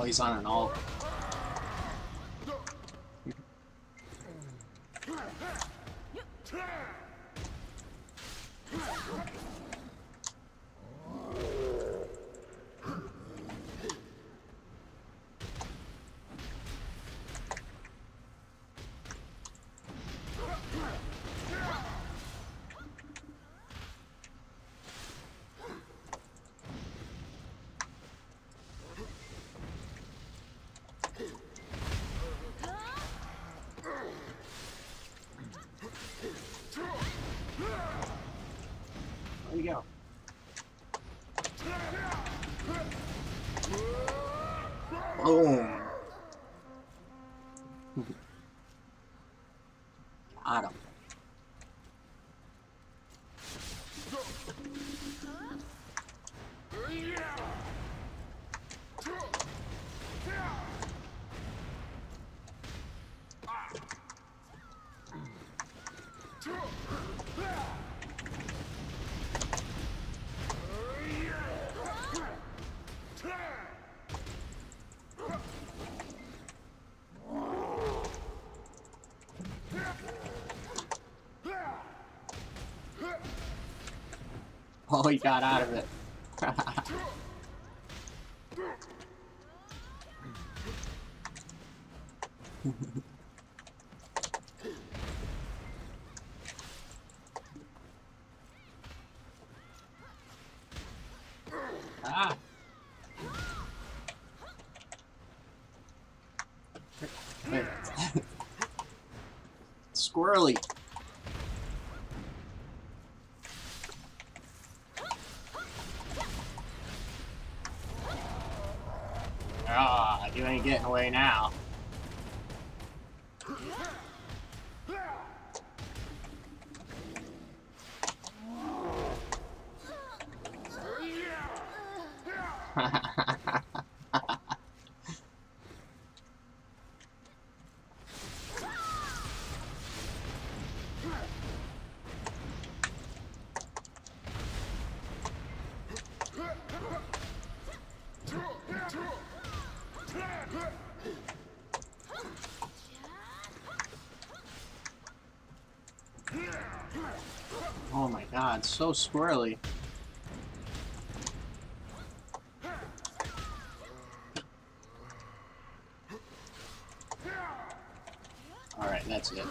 Oh, he's on an alt. Where'd go? Boom. Got him. Oh, he got out of it. ah. Squirrely. You ain't getting away now. oh my god, so squirrely. Alright, that's it.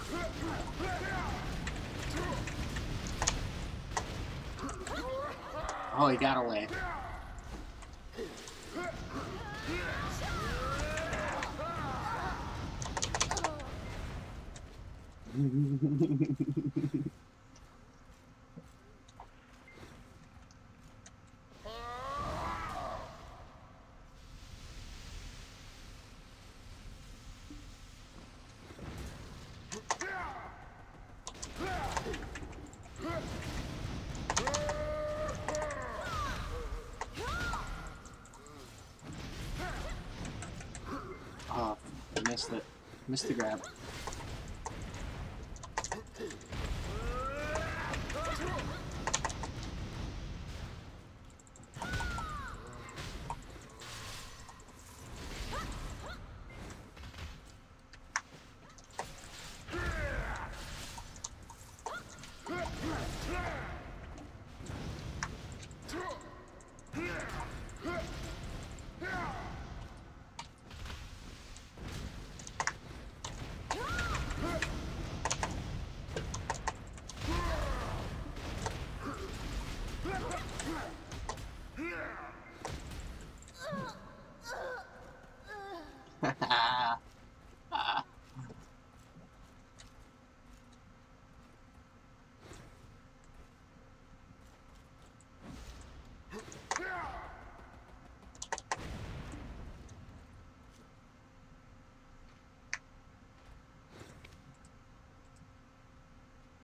Oh, he got away. Oh, I missed it. Missed the grab.